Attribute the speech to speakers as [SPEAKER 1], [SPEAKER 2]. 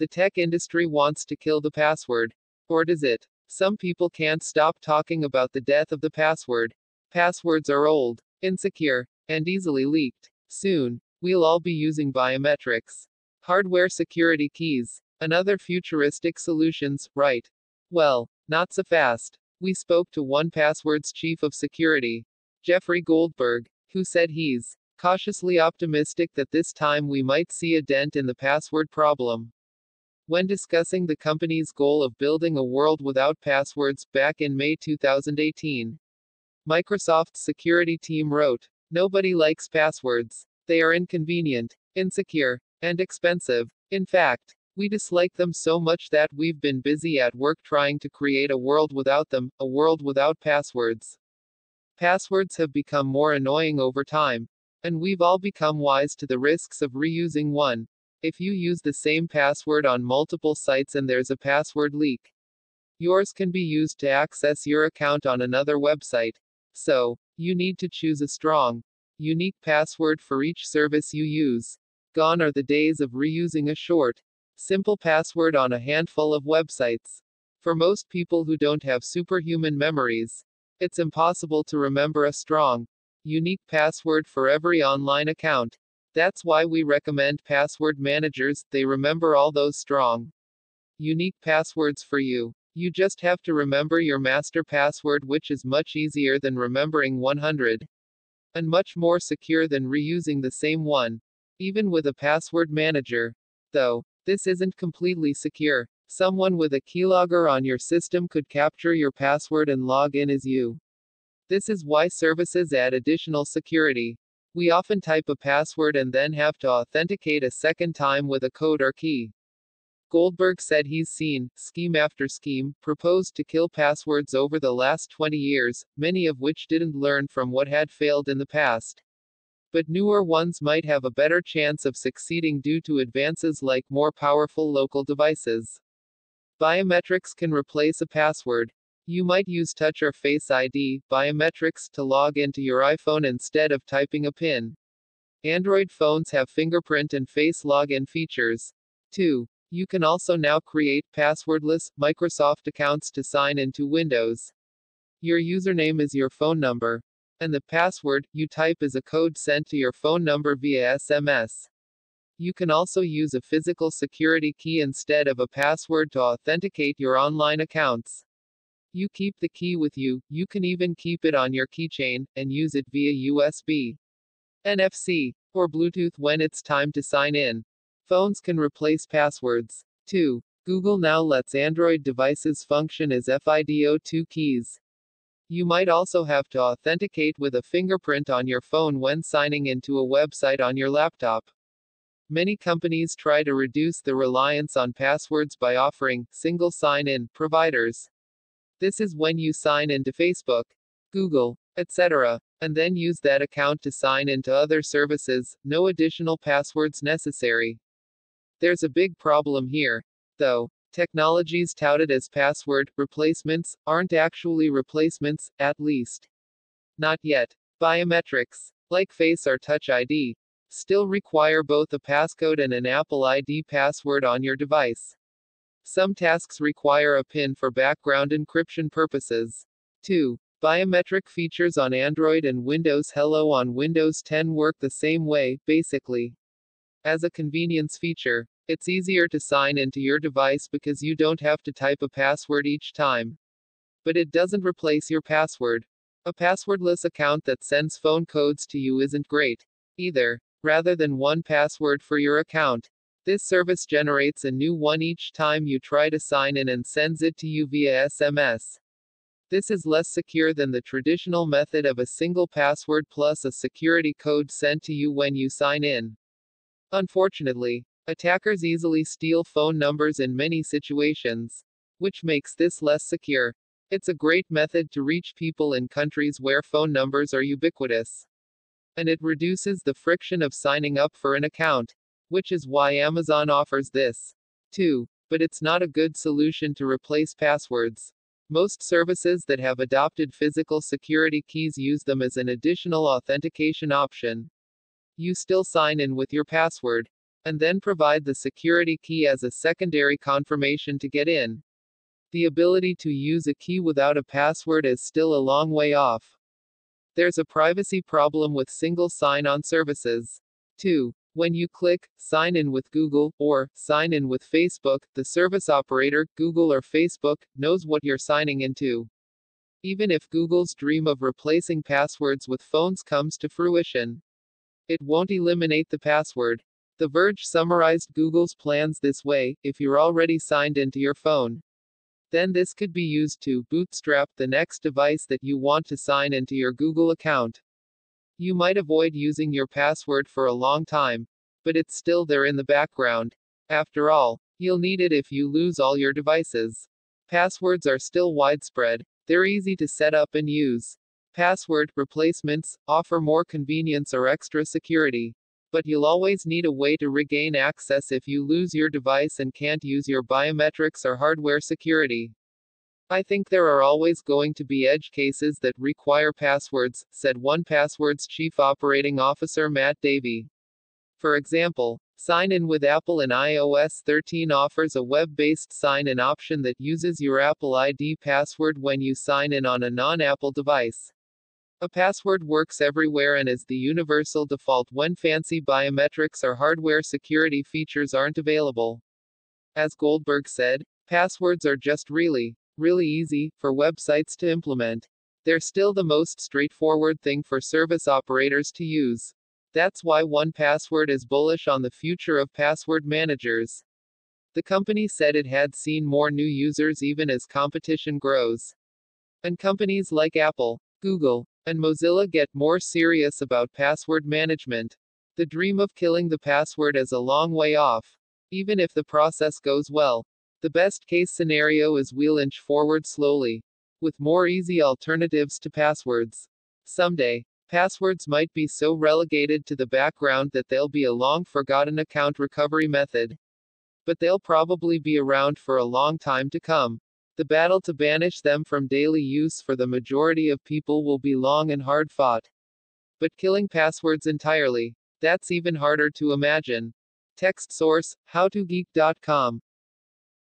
[SPEAKER 1] The tech industry wants to kill the password. Or does it? Some people can't stop talking about the death of the password. Passwords are old, insecure, and easily leaked. Soon, we'll all be using biometrics. Hardware security keys. And other futuristic solutions, right? Well, not so fast. We spoke to 1Password's chief of security, Jeffrey Goldberg, who said he's cautiously optimistic that this time we might see a dent in the password problem. When discussing the company's goal of building a world without passwords back in May 2018, Microsoft's security team wrote, Nobody likes passwords. They are inconvenient, insecure, and expensive. In fact, we dislike them so much that we've been busy at work trying to create a world without them, a world without passwords. Passwords have become more annoying over time, and we've all become wise to the risks of reusing one. If you use the same password on multiple sites and there's a password leak, yours can be used to access your account on another website. So, you need to choose a strong, unique password for each service you use. Gone are the days of reusing a short, simple password on a handful of websites. For most people who don't have superhuman memories, it's impossible to remember a strong, unique password for every online account. That's why we recommend password managers, they remember all those strong, unique passwords for you. You just have to remember your master password, which is much easier than remembering 100 and much more secure than reusing the same one, even with a password manager. Though, this isn't completely secure. Someone with a keylogger on your system could capture your password and log in as you. This is why services add additional security. We often type a password and then have to authenticate a second time with a code or key. Goldberg said he's seen, scheme after scheme, proposed to kill passwords over the last 20 years, many of which didn't learn from what had failed in the past. But newer ones might have a better chance of succeeding due to advances like more powerful local devices. Biometrics can replace a password. You might use Touch or Face ID, biometrics, to log into your iPhone instead of typing a PIN. Android phones have fingerprint and face login features. 2. You can also now create passwordless Microsoft accounts to sign into Windows. Your username is your phone number, and the password you type is a code sent to your phone number via SMS. You can also use a physical security key instead of a password to authenticate your online accounts. You keep the key with you, you can even keep it on your keychain, and use it via USB, NFC, or Bluetooth when it's time to sign in. Phones can replace passwords. 2. Google now lets Android devices function as FIDO2 keys. You might also have to authenticate with a fingerprint on your phone when signing into a website on your laptop. Many companies try to reduce the reliance on passwords by offering single sign in providers. This is when you sign into Facebook, Google, etc., and then use that account to sign into other services, no additional passwords necessary. There's a big problem here, though. Technologies touted as password replacements aren't actually replacements, at least. Not yet. Biometrics, like Face or Touch ID, still require both a passcode and an Apple ID password on your device. Some tasks require a PIN for background encryption purposes. 2. Biometric features on Android and Windows Hello on Windows 10 work the same way, basically. As a convenience feature, it's easier to sign into your device because you don't have to type a password each time. But it doesn't replace your password. A passwordless account that sends phone codes to you isn't great, either. Rather than one password for your account, this service generates a new one each time you try to sign in and sends it to you via SMS. This is less secure than the traditional method of a single password plus a security code sent to you when you sign in. Unfortunately, attackers easily steal phone numbers in many situations, which makes this less secure. It's a great method to reach people in countries where phone numbers are ubiquitous. And it reduces the friction of signing up for an account, which is why Amazon offers this. too. But it's not a good solution to replace passwords. Most services that have adopted physical security keys use them as an additional authentication option. You still sign in with your password. and then provide the security key as a secondary confirmation to get in. The ability to use a key without a password is still a long way off. There's a privacy problem with single sign on services. 2. When you click sign in with Google or sign in with Facebook, the service operator, Google or Facebook, knows what you're signing into. Even if Google's dream of replacing passwords with phones comes to fruition, it won't eliminate the password. The Verge summarized Google's plans this way if you're already signed into your phone, then this could be used to bootstrap the next device that you want to sign into your Google account. You might avoid using your password for a long time, but it's still there in the background. After all, you'll need it if you lose all your devices. Passwords are still widespread, they're easy to set up and use. Password replacements offer more convenience or extra security. But you'll always need a way to regain access if you lose your device and can't use your biometrics or hardware security. I think there are always going to be edge cases that require passwords, said 1Password's chief operating officer Matt Davey. For example, Sign in with Apple in iOS 13 offers a web based sign in option that uses your Apple ID password when you sign in on a non Apple device. A password works everywhere and is the universal default when fancy biometrics or hardware security features aren't available. As Goldberg said, passwords are just really, really easy for websites to implement. They're still the most straightforward thing for service operators to use. That's why 1Password is bullish on the future of password managers. The company said it had seen more new users even as competition grows. And companies like Apple, Google, and Mozilla get more serious about password management. The dream of killing the password is a long way off. Even if the process goes well, the best case scenario is we'll inch forward slowly, with more easy alternatives to passwords. Someday, passwords might be so relegated to the background that they'll be a long forgotten account recovery method. But they'll probably be around for a long time to come. The battle to banish them from daily use for the majority of people will be long and hard fought. But killing passwords entirely, that's even harder to imagine. Text source, howtogeek.com.